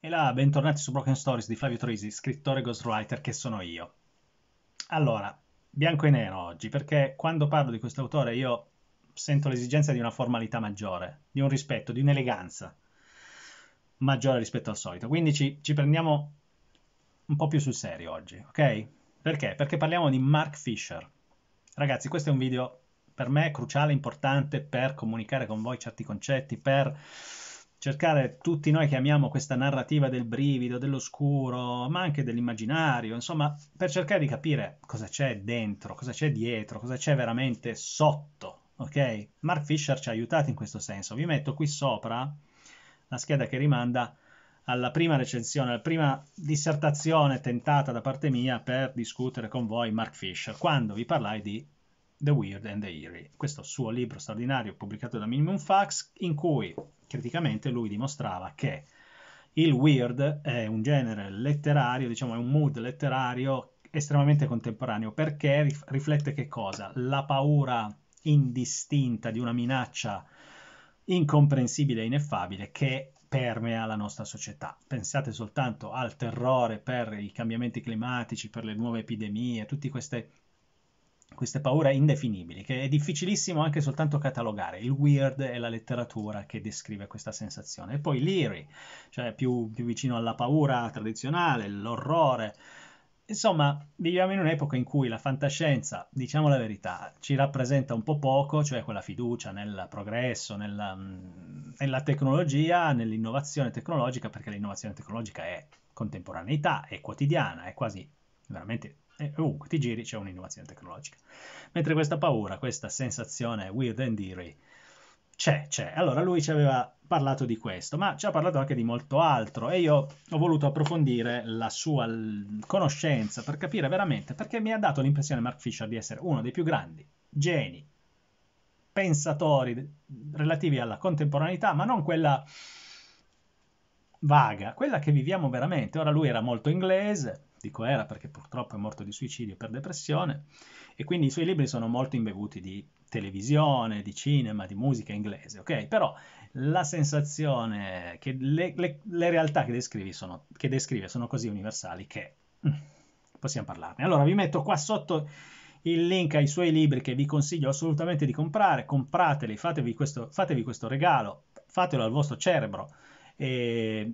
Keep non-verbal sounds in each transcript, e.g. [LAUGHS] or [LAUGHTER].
E là, bentornati su Broken Stories di Flavio Torisi, scrittore ghostwriter che sono io. Allora, bianco e nero oggi, perché quando parlo di questo autore io sento l'esigenza di una formalità maggiore, di un rispetto, di un'eleganza maggiore rispetto al solito. Quindi ci, ci prendiamo un po' più sul serio oggi, ok? Perché? Perché parliamo di Mark Fisher. Ragazzi, questo è un video per me cruciale, importante per comunicare con voi certi concetti, per cercare tutti noi che amiamo questa narrativa del brivido, dell'oscuro, ma anche dell'immaginario, insomma, per cercare di capire cosa c'è dentro, cosa c'è dietro, cosa c'è veramente sotto, ok? Mark Fisher ci ha aiutati in questo senso. Vi metto qui sopra la scheda che rimanda alla prima recensione, alla prima dissertazione tentata da parte mia per discutere con voi Mark Fisher, quando vi parlai di The Weird and the Eerie, questo suo libro straordinario pubblicato da Minimum Fax, in cui criticamente lui dimostrava che il weird è un genere letterario, diciamo è un mood letterario estremamente contemporaneo perché riflette che cosa? La paura indistinta di una minaccia incomprensibile e ineffabile che permea la nostra società. Pensate soltanto al terrore per i cambiamenti climatici, per le nuove epidemie, tutte queste queste paure indefinibili, che è difficilissimo anche soltanto catalogare. Il weird è la letteratura che descrive questa sensazione. E poi l'erie, cioè più, più vicino alla paura tradizionale, l'orrore. Insomma, viviamo in un'epoca in cui la fantascienza, diciamo la verità, ci rappresenta un po' poco, cioè quella fiducia nel progresso, nella, nella tecnologia, nell'innovazione tecnologica, perché l'innovazione tecnologica è contemporaneità, è quotidiana, è quasi veramente e ovunque ti giri c'è un'innovazione tecnologica. Mentre questa paura, questa sensazione weird and eerie c'è, c'è. Allora lui ci aveva parlato di questo, ma ci ha parlato anche di molto altro e io ho voluto approfondire la sua conoscenza per capire veramente perché mi ha dato l'impressione Mark Fisher di essere uno dei più grandi geni pensatori relativi alla contemporaneità, ma non quella vaga, quella che viviamo veramente. Ora lui era molto inglese, dico era perché purtroppo è morto di suicidio per depressione e quindi i suoi libri sono molto imbevuti di televisione, di cinema, di musica inglese, ok? Però la sensazione che le, le, le realtà che, sono, che, descrive sono così universali che mm, possiamo parlarne. Allora vi metto qua sotto il link ai suoi libri che vi consiglio assolutamente di comprare, comprateli, fatevi questo, fatevi questo regalo, fatelo al vostro cerebro e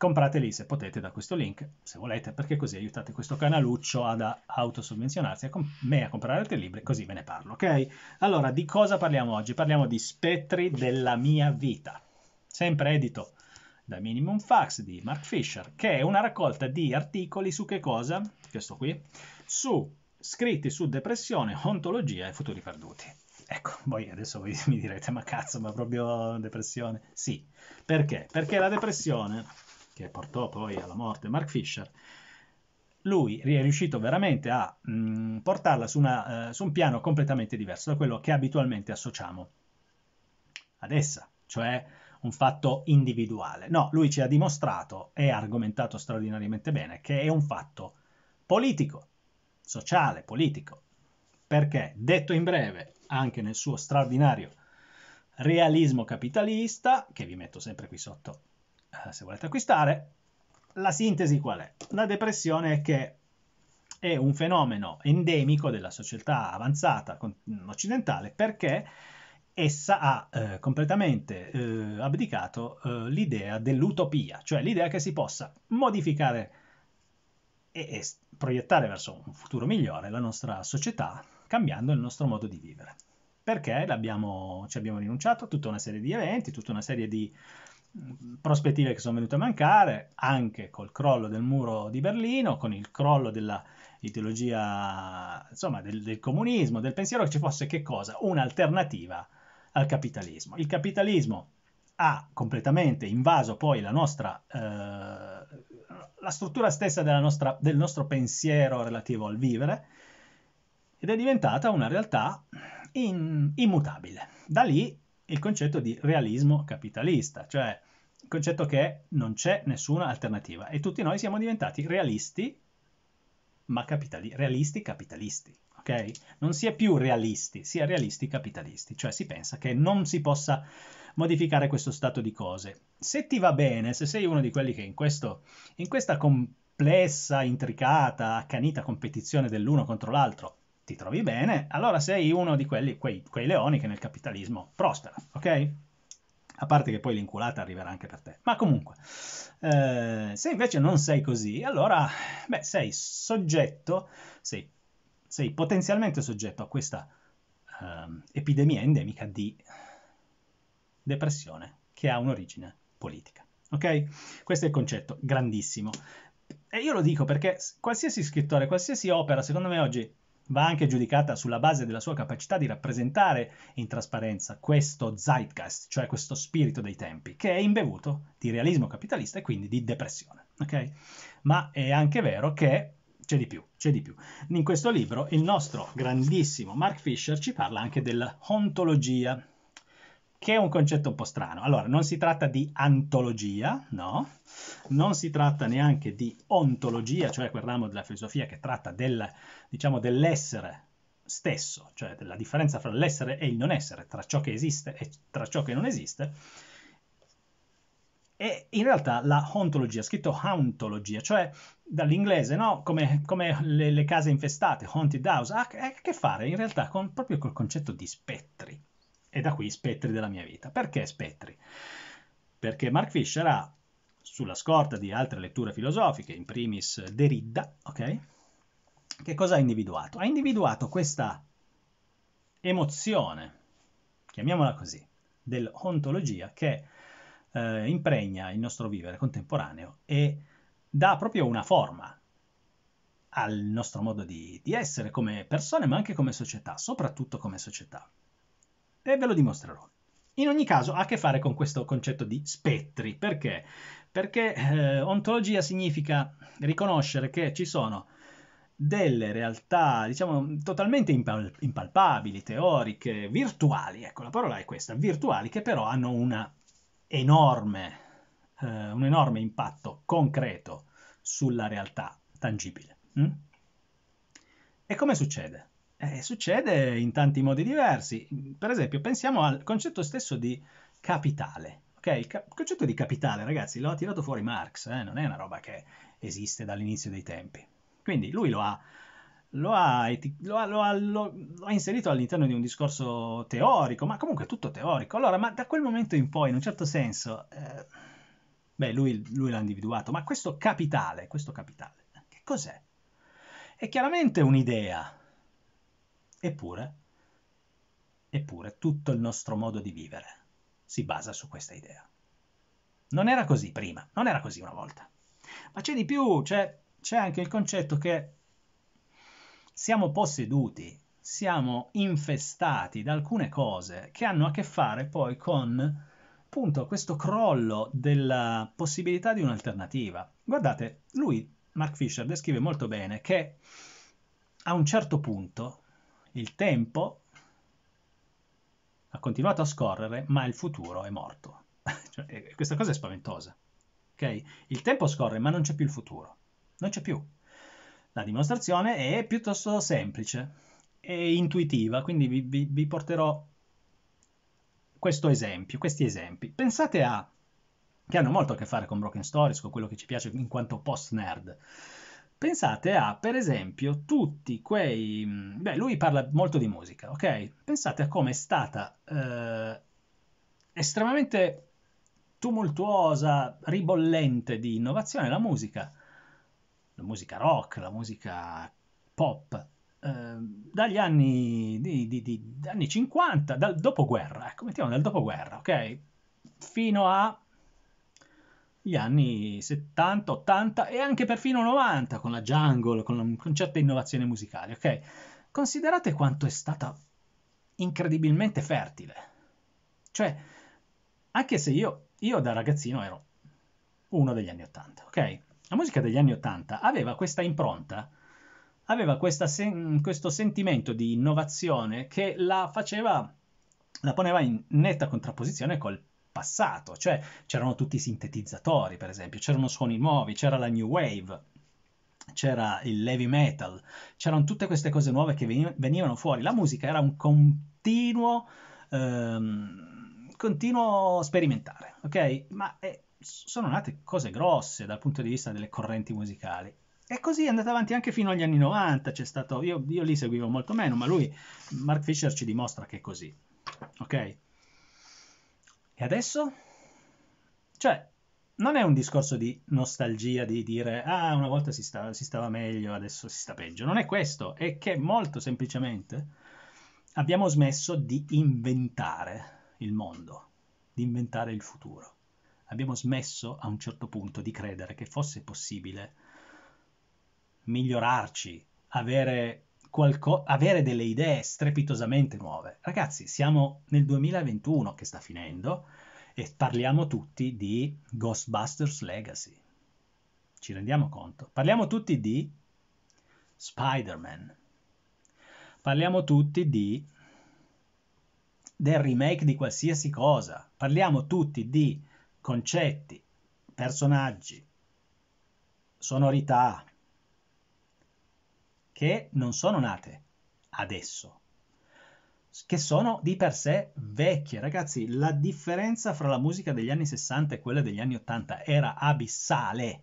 comprateli se potete da questo link, se volete, perché così aiutate questo canaluccio ad autosovvenzionarsi e con me a comprare altri libri, così ve ne parlo, ok? Allora, di cosa parliamo oggi? Parliamo di Spettri della mia vita, sempre edito da Minimum Fax di Mark Fisher, che è una raccolta di articoli su che cosa? Questo qui, su scritti su depressione, ontologia e futuri perduti. Ecco, voi adesso voi mi direte, ma cazzo, ma proprio depressione? Sì, perché? Perché la depressione che portò poi alla morte Mark Fisher, lui è riuscito veramente a mh, mm, portarla su, una, uh, su un piano completamente diverso da quello che abitualmente associamo ad essa, cioè un fatto individuale. No, lui ci ha dimostrato e ha argomentato straordinariamente bene che è un fatto politico, sociale, politico. Perché, detto in breve, anche nel suo straordinario realismo capitalista, che vi metto sempre qui sotto se volete acquistare. La sintesi qual è? La depressione è che è un fenomeno endemico della società avanzata occidentale perché essa ha eh, completamente eh, abdicato eh, l'idea dell'utopia, cioè l'idea che si possa modificare e, e, proiettare verso un futuro migliore la nostra società cambiando il nostro modo di vivere. Perché ci abbiamo rinunciato a tutta una serie di eventi, tutta una serie di prospettive che sono venute a mancare anche col crollo del muro di Berlino, con il crollo della ideologia, insomma, del, del comunismo, del pensiero che ci fosse che cosa? Un'alternativa al capitalismo. Il capitalismo ha completamente invaso poi la nostra, eh, la struttura stessa nostra, del nostro pensiero relativo al vivere ed è diventata una realtà in, immutabile. Da lì il concetto di realismo capitalista, cioè concetto che non c'è nessuna alternativa e tutti noi siamo diventati realisti, ma capitali- realisti capitalisti, ok? Non si è più realisti, si è realisti capitalisti, cioè si pensa che non si possa modificare questo stato di cose. Se ti va bene, se sei uno di quelli che in, questo, in questa complessa, intricata, accanita competizione dell'uno contro l'altro ti trovi bene, allora sei uno di quelli, quei, quei leoni che nel capitalismo prospera, ok? A parte che poi l'inculata arriverà anche per te. Ma comunque, eh, se invece non sei così, allora beh, sei soggetto, sei, sei potenzialmente soggetto a questa eh, epidemia endemica di depressione che ha un'origine politica. Ok? Questo è il concetto grandissimo. E io lo dico perché qualsiasi scrittore, qualsiasi opera, secondo me oggi va anche giudicata sulla base della sua capacità di rappresentare in trasparenza questo zeitgeist, cioè questo spirito dei tempi, che è imbevuto di realismo capitalista e quindi di depressione. Ok? Ma è anche vero che c'è di più, c'è di più. In questo libro il nostro grandissimo Mark Fisher ci parla anche dell'ontologia, che è un concetto un po' strano. Allora, non si tratta di antologia, no, non si tratta neanche di ontologia, cioè quel ramo della filosofia che tratta del, diciamo, dell'essere stesso, cioè della differenza fra l'essere e il non essere, tra ciò che esiste e tra ciò che non esiste. E in realtà la ontologia, scritto hauntologia, cioè dall'inglese, no? Come, come le, le, case infestate, haunted house, ha a che fare in realtà con, proprio col concetto di spettri. E da qui spettri della mia vita. Perché spettri? Perché Mark Fisher ha, sulla scorta di altre letture filosofiche, in primis Derrida, ok? Che cosa ha individuato? Ha individuato questa emozione, chiamiamola così, dell'ontologia che eh, impregna il nostro vivere contemporaneo e dà proprio una forma al nostro modo di, di essere come persone, ma anche come società, soprattutto come società e ve lo dimostrerò. In ogni caso ha a che fare con questo concetto di spettri. Perché? Perché eh, ontologia significa riconoscere che ci sono delle realtà, diciamo, totalmente impal- impalpabili, teoriche, virtuali, ecco, la parola è questa, virtuali, che però hanno enorme, eh, un enorme impatto concreto sulla realtà tangibile. Mm? E come succede? Eh, succede in tanti modi diversi. Per esempio, pensiamo al concetto stesso di capitale. Okay? Il, ca- concetto di capitale, ragazzi, lo ha tirato fuori Marx, eh? non è una roba che esiste dall'inizio dei tempi. Quindi lui lo ha, lo ha, lo ha, lo ha, lo ha inserito all'interno di un discorso teorico, ma comunque tutto teorico. Allora, ma da quel momento in poi, in un certo senso, eh, beh, lui, lui l'ha individuato, ma questo capitale, questo capitale, che cos'è? È chiaramente un'idea, Eppure, eppure tutto il nostro modo di vivere si basa su questa idea. Non era così prima, non era così una volta. Ma c'è di più, c'è, c'è anche il concetto che siamo posseduti, siamo infestati da alcune cose che hanno a che fare poi con appunto questo crollo della possibilità di un'alternativa. Guardate, lui, Mark Fisher, descrive molto bene che a un certo punto il tempo ha continuato a scorrere, ma il futuro è morto. [LAUGHS] cioè, questa cosa è spaventosa. Okay? Il tempo scorre, ma non c'è più il futuro. Non c'è più. La dimostrazione è piuttosto semplice e intuitiva, quindi vi, vi, vi porterò questo esempio, questi esempi. Pensate a che hanno molto a che fare con Broken Stories, con quello che ci piace in quanto post-nerd. Pensate a, per esempio, tutti quei... Beh, lui parla molto di musica, ok? Pensate a come è stata eh, estremamente tumultuosa, ribollente di innovazione la musica, la musica rock, la musica pop, eh, dagli anni, di, di, di, anni 50, dal dopoguerra, ecco, mettiamo dal dopoguerra, ok? Fino a gli anni 70, 80 e anche perfino 90 con la jungle, con, con certe innovazioni musicali, ok? Considerate quanto è stata incredibilmente fertile. Cioè, anche se io, io da ragazzino ero uno degli anni 80, ok? La musica degli anni 80 aveva questa impronta, aveva sen- questo sentimento di innovazione che la faceva, la poneva in netta contrapposizione col passato, cioè c'erano tutti i sintetizzatori, per esempio, c'erano suoni nuovi, c'era la new wave, c'era il heavy metal, c'erano tutte queste cose nuove che venivano fuori. La musica era un continuo, ehm, continuo sperimentare, ok? Ma eh, sono nate cose grosse dal punto di vista delle correnti musicali. E così è andata avanti anche fino agli anni 90, c'è stato, io, io lì seguivo molto meno, ma lui, Mark Fisher ci dimostra che è così, ok? E adesso? Cioè, non è un discorso di nostalgia, di dire, ah, una volta si stava, si stava meglio, adesso si sta peggio, non è questo, è che molto semplicemente abbiamo smesso di inventare il mondo, di inventare il futuro. Abbiamo smesso a un certo punto di credere che fosse possibile migliorarci, avere, qualco- avere delle idee strepitosamente nuove. Ragazzi, siamo nel 2021 che sta finendo e parliamo tutti di Ghostbusters Legacy. Ci rendiamo conto? Parliamo tutti di Spider-Man. Parliamo tutti di del remake di qualsiasi cosa. Parliamo tutti di concetti, personaggi, sonorità, che non sono nate adesso, che sono di per sé vecchie. Ragazzi, la differenza fra la musica degli anni 60 e quella degli anni 80 era abissale,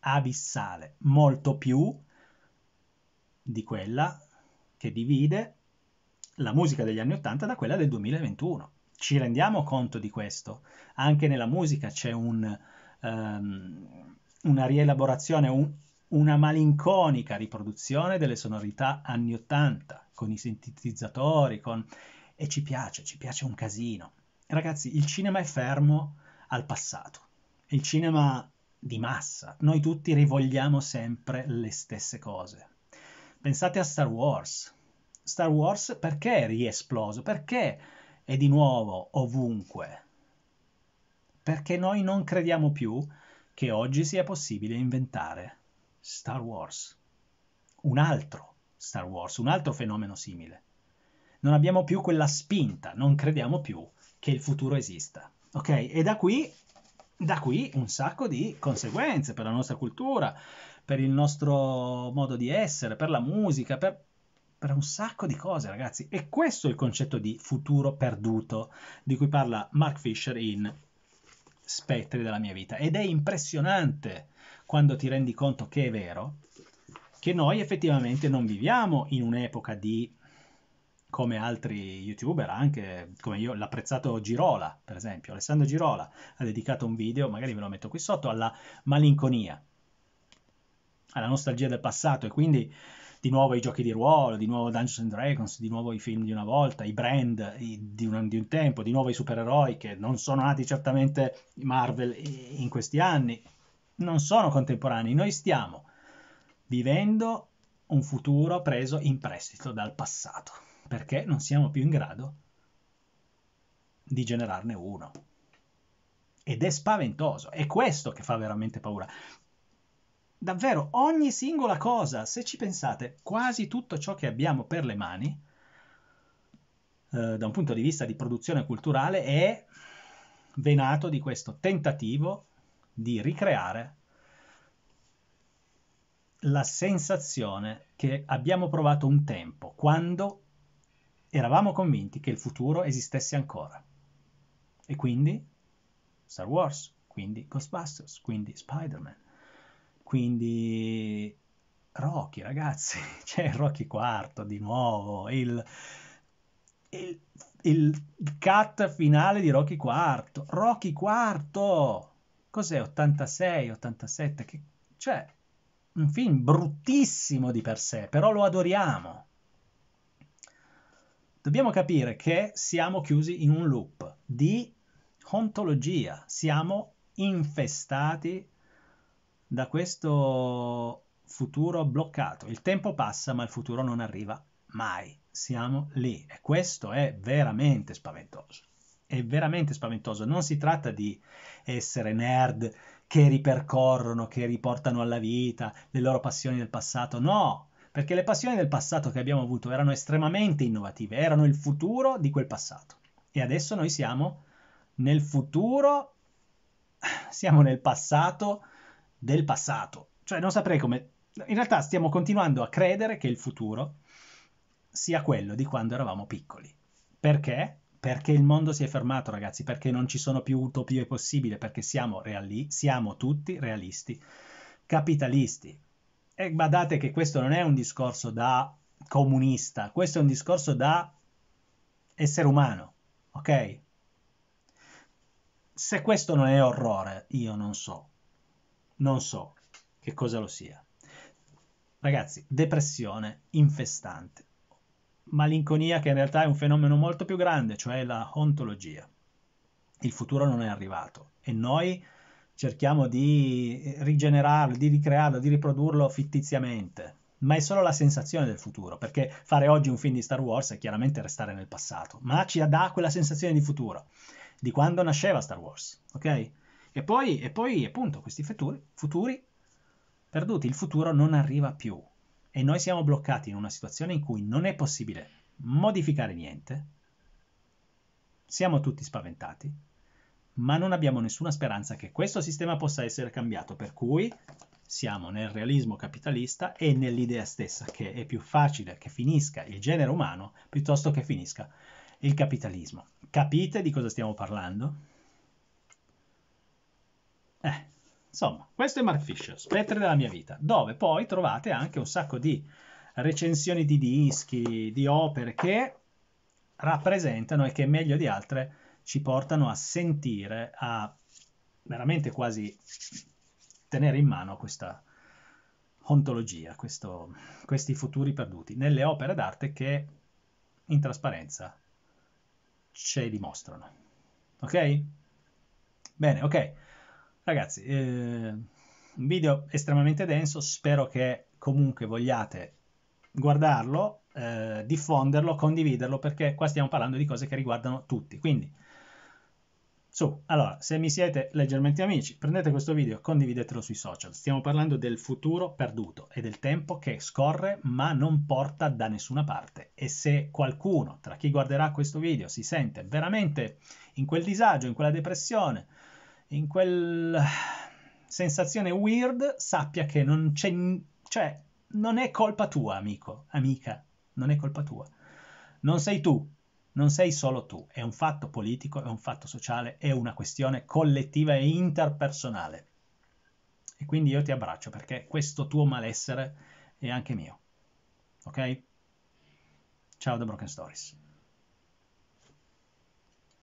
abissale, molto più di quella che divide la musica degli anni 80 da quella del 2021. Ci rendiamo conto di questo. Anche nella musica c'è un, um, una rielaborazione, un, una malinconica riproduzione delle sonorità anni 80 con i sintetizzatori con... e ci piace, ci piace un casino. Ragazzi, il cinema è fermo al passato, il cinema di massa, noi tutti rivogliamo sempre le stesse cose. Pensate a Star Wars. Star Wars perché è riesploso? Perché è di nuovo ovunque? Perché noi non crediamo più che oggi sia possibile inventare Star Wars. Un altro Star Wars, un altro fenomeno simile. Non abbiamo più quella spinta, non crediamo più che il futuro esista. Ok? E da qui, da qui un sacco di conseguenze per la nostra cultura, per il nostro modo di essere, per la musica, per, per un sacco di cose, ragazzi. E questo è il concetto di futuro perduto di cui parla Mark Fisher in Spettri della mia vita. Ed è impressionante quando ti rendi conto che è vero, che noi effettivamente non viviamo in un'epoca di, come altri youtuber, anche come io, l'apprezzato Girola, per esempio, Alessandro Girola ha dedicato un video, magari ve lo metto qui sotto, alla malinconia, alla nostalgia del passato. E quindi di nuovo i giochi di ruolo, di nuovo Dungeons and Dragons, di nuovo i film di una volta, i brand di un, di un tempo, di nuovo i supereroi che non sono nati certamente Marvel in questi anni, non sono contemporanei, noi stiamo vivendo un futuro preso in prestito dal passato, perché non siamo più in grado di generarne uno. Ed è spaventoso, è questo che fa veramente paura. Davvero, ogni singola cosa, se ci pensate, quasi tutto ciò che abbiamo per le mani, eh, da un punto di vista di produzione culturale, è venato di questo tentativo di ricreare la sensazione che abbiamo provato un tempo, quando eravamo convinti che il futuro esistesse ancora. E quindi Star Wars, quindi Ghostbusters, quindi Spider-Man, quindi Rocky, ragazzi, [LAUGHS] c'è Rocky IV di nuovo, il, il, il cut finale di Rocky IV, Rocky IV, cos'è 86, 87, che, cioè un film bruttissimo di per sé, però lo adoriamo. Dobbiamo capire che siamo chiusi in un loop di ontologia, siamo infestati da questo futuro bloccato. Il tempo passa, ma il futuro non arriva mai. Siamo lì e questo è veramente spaventoso. È veramente spaventoso. Non si tratta di essere nerd che ripercorrono, che riportano alla vita le loro passioni del passato. No, perché le passioni del passato che abbiamo avuto erano estremamente innovative, erano il futuro di quel passato. E adesso noi siamo nel futuro, siamo nel passato del passato. Cioè non saprei come in realtà stiamo continuando a credere che il futuro sia quello di quando eravamo piccoli. Perché? Perché il mondo si è fermato, ragazzi, perché non ci sono più utopie possibili, perché siamo, reali- siamo tutti realisti, capitalisti. E badate che questo non è un discorso da comunista, questo è un discorso da essere umano, ok? Se questo non è orrore, io non so, non so che cosa lo sia. Ragazzi, depressione infestante, malinconia che in realtà è un fenomeno molto più grande, cioè la ontologia. Il futuro non è arrivato e noi cerchiamo di rigenerarlo, di ricrearlo, di riprodurlo fittiziamente, ma è solo la sensazione del futuro, perché fare oggi un film di Star Wars è chiaramente restare nel passato, ma ci dà quella sensazione di futuro, di quando nasceva Star Wars, ok? E poi, e poi appunto, questi futuri, futuri perduti, il futuro non arriva più, e noi siamo bloccati in una situazione in cui non è possibile modificare niente, siamo tutti spaventati, ma non abbiamo nessuna speranza che questo sistema possa essere cambiato, per cui siamo nel realismo capitalista e nell'idea stessa che è più facile che finisca il genere umano piuttosto che finisca il capitalismo. Capite di cosa stiamo parlando? Eh, Insomma, questo è Mark Fisher, Spettri della mia vita, dove poi trovate anche un sacco di recensioni di dischi, di opere che rappresentano e che meglio di altre ci portano a sentire, a veramente quasi tenere in mano questa ontologia, questo, questi futuri perduti, nelle opere d'arte che in trasparenza ce dimostrano. Ok? Bene, ok. Ragazzi, eh, un video estremamente denso, spero che comunque vogliate guardarlo, eh, diffonderlo, condividerlo, perché qua stiamo parlando di cose che riguardano tutti. Quindi, su, allora, se mi siete leggermente amici, prendete questo video, condividetelo sui social. Stiamo parlando del futuro perduto e del tempo che scorre ma non porta da nessuna parte. E se qualcuno tra chi guarderà questo video si sente veramente in quel disagio, in quella depressione, in quella [SIGHS] sensazione weird, sappia che non c'è, cioè, non è colpa tua, amico, amica, non è colpa tua. Non sei tu, non sei solo tu, è un fatto politico, è un fatto sociale, è una questione collettiva e interpersonale. E quindi io ti abbraccio perché questo tuo malessere è anche mio. Ok? Ciao da Broken Stories.